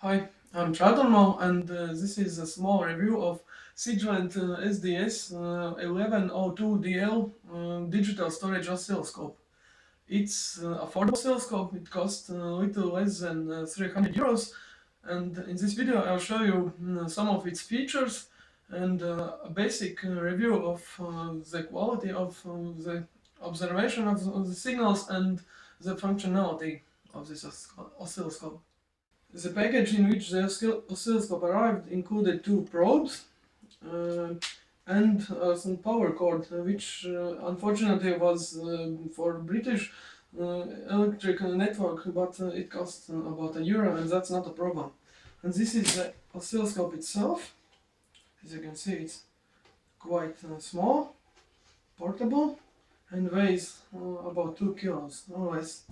Hi, I'm Tritonmole and uh, this is a small review of Siglent uh, SDS uh, 1102DL uh, digital storage oscilloscope. It's uh, affordable oscilloscope, it costs a little less than uh, 300 euros and in this video I'll show you mm, some of its features and uh, a basic uh, review of uh, the quality of uh, the observation of the, of the signals and the functionality of this os- oscilloscope. The package in which the oscilloscope arrived included two probes uh, and uh, some power cord, uh, which uh, unfortunately was uh, for British uh, electric network, but uh, it cost about a euro, and that's not a problem. And this is the oscilloscope itself. As you can see, it's quite small, portable, and weighs about two kilos, or less.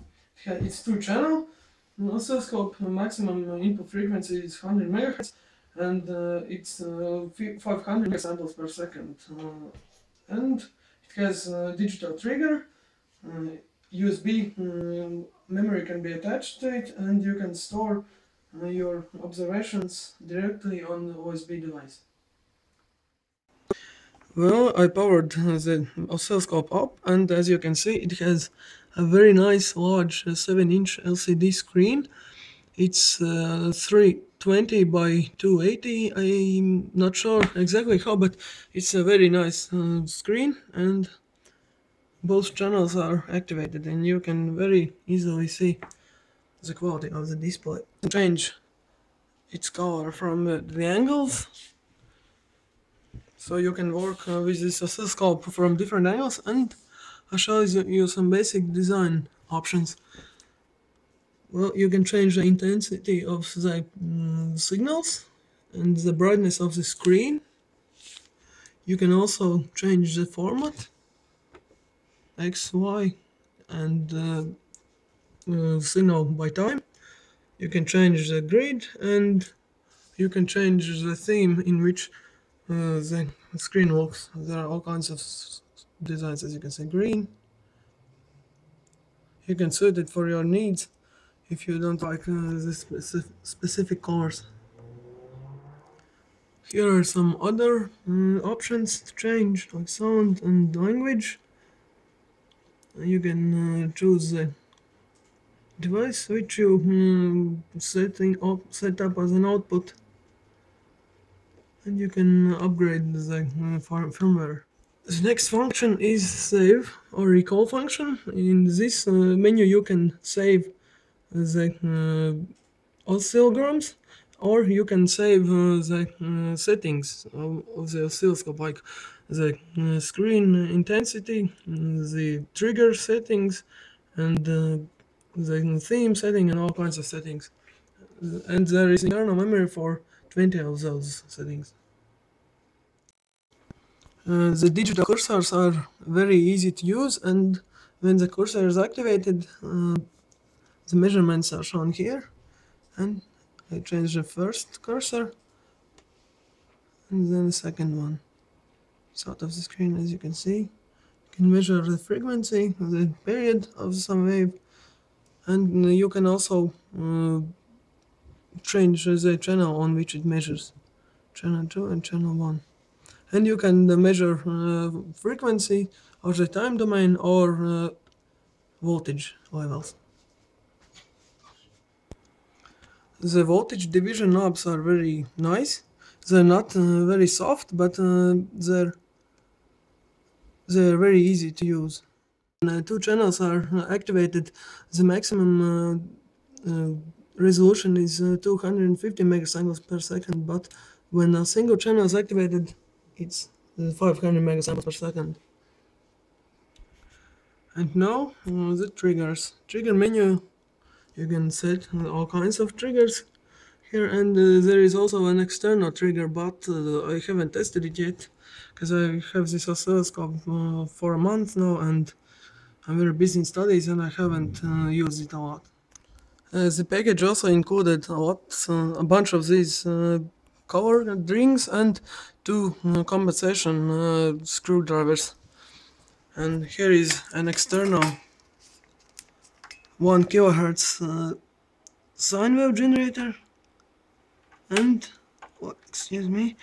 It It's two channel. The oscilloscope maximum input frequency is 100 megahertz and uh, it's uh, 500 samples per second. Uh, and it has a digital trigger, uh, USB um, memory can be attached to it, and you can store uh, your observations directly on the USB device. Well, I powered uh, the oscilloscope up, and as you can see, it has a very nice large 7 inch LCD screen. It's uh, 320 by 280. I'm not sure exactly how, but it's a very nice uh, screen, and both channels are activated, and you can very easily see the quality of the display. Change its color from uh, the angles so you can work uh, with this oscilloscope from different angles and I'll show you some basic design options. Well, you can change the intensity of the mm, signals and the brightness of the screen. You can also change the format X, Y, and uh, uh, signal by time. You can change the grid and you can change the theme in which uh, the screen works. There are all kinds of designs, as you can see. Green. You can suit it for your needs if you don't like uh, the specific colors. Here are some other uh, options to change, like sound and language. You can uh, choose the device which you mm, setting up, set up as an output and you can upgrade the uh, firmware. The next function is save or recall function. In this uh, menu you can save the uh, oscillograms or you can save uh, the uh, settings of, of the oscilloscope like the uh, screen intensity, the trigger settings and uh, the theme setting and all kinds of settings. Uh, And there is internal memory for 20 of those settings. Uh, the digital cursors are very easy to use and when the cursor is activated uh, the measurements are shown here and I change the first cursor and then the second one. It's out of the screen as you can see. You can measure the frequency, the period of some wave and you can also uh, change the channel on which it measures. Channel 2 and channel 1 and you can uh, measure uh, frequency or the time domain or uh, voltage levels. The voltage division knobs are very nice. They're not very soft, but they're they're very easy to use. When uh, two channels are activated, the maximum uh, resolution is uh, 250 megacycles per second, but when a single channel is activated, it's uh, 500 megasamples per second. And now uh, the triggers. Trigger menu, you can set all kinds of triggers here, and uh, there is also an external trigger, but uh, I haven't tested it yet because I have this oscilloscope uh, for a month now, and I'm very busy in studies, and I haven't uh, used it a lot. Uh, the package also included a lot, uh, a bunch of these cover drinks and two uh, compensation uh, screwdrivers. And here is an external 1 kilohertz uh, sine wave generator. And oh, excuse me.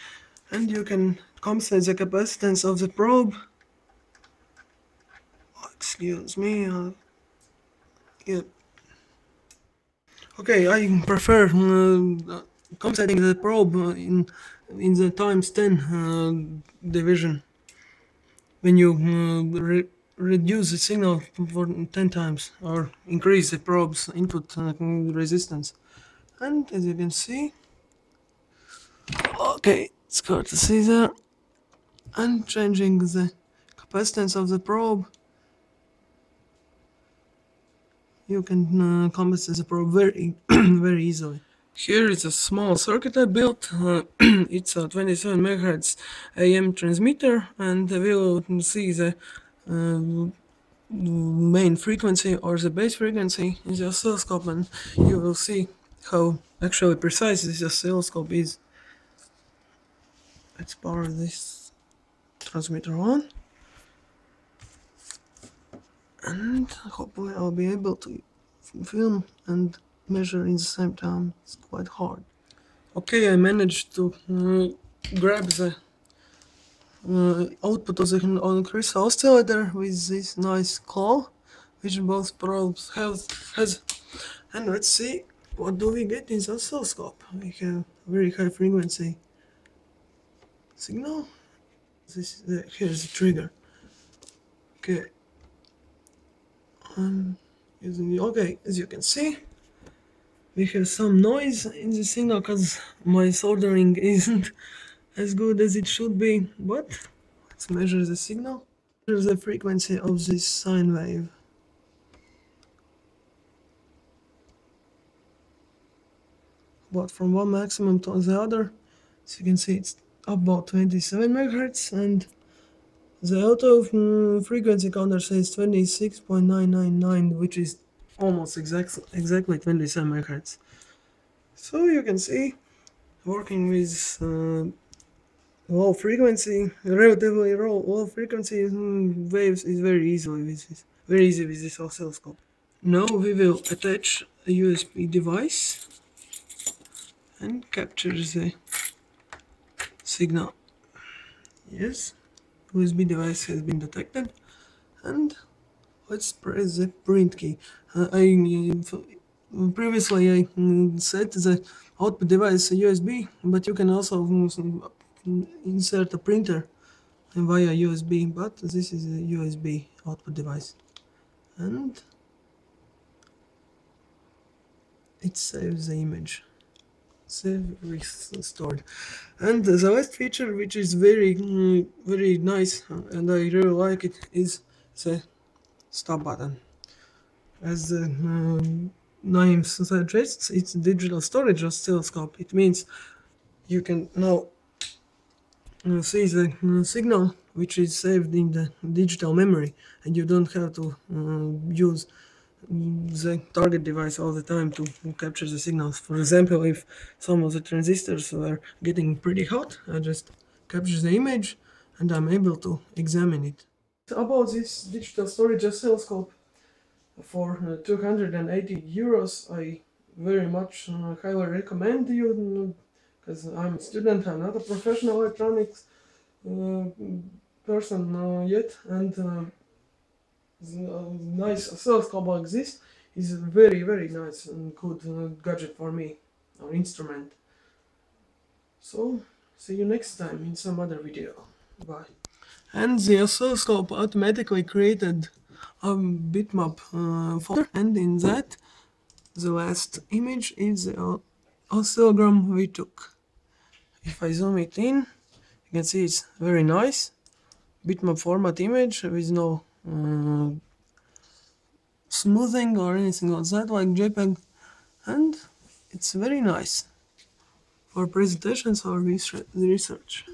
And you can compensate the capacitance of the probe. Oh, excuse me. Uh, yeah. Okay I prefer uh, compensating the probe in in the times 10 uh, division. When you uh, re reduce the signal for 10 times or increase the probe's input uh, resistance. And as you can see okay it's good to see there and changing the capacitance of the probe. You can uh, compensate the probe very very easily here is a small circuit I built. Uh, it's a 27 MHz AM transmitter, and we will see the uh, main frequency or the base frequency in the oscilloscope, and you will see how actually precise this oscilloscope is. Let's power this transmitter on, and hopefully I'll be able to film and measure in the same time. It's quite hard. Okay, I managed to uh, grab the uh, output of the on crystal oscillator with this nice claw, which both probes have has. And let's see what do we get in the oscilloscope. We have very high frequency signal. This the, here's the trigger. Okay. I'm using the okay, as you can see we have some noise in the signal because my soldering isn't as good as it should be. But let's measure the signal. Measure the frequency of this sine wave. But from one maximum to the other as you can see it's about 27 megahertz and the auto mm, frequency counter says 26.999 which is almost exact, exactly 27 megahertz. So you can see working with uh, low frequency, relatively low, low frequency mm, waves is very easily with this, very easy with this oscilloscope. Now we will attach a USB device and capture the signal. Yes, USB device has been detected and let's press the print key. Uh, I previously I mm, set the output device USB, but you can also insert a printer via USB. But this is a USB output device, and it saves the image. Save restored. And the last feature, which is very mm, very nice, and I really like it, is the stop button. As the um, name suggests, it's digital storage oscilloscope. It means you can now uh, see the uh, signal which is saved in the digital memory and you don't have to uh, use the target device all the time to capture the signals. For example, if some of the transistors are getting pretty hot, I just capture the image and I'm able to examine it about this digital storage oscilloscope for uh, 280 euros I very much uh, highly recommend you because I'm a student I'm not a professional electronics uh, person uh, yet and uh, nice oscilloscope like this is very very nice and good uh, gadget for me or instrument. So see you next time in some other video. Bye and the oscilloscope automatically created a bitmap uh, folder and in that the last image is the oscillogram we took. If I zoom it in, you can see it's very nice bitmap format image with no uh, smoothing or anything like that like JPEG and it's very nice for presentations or research.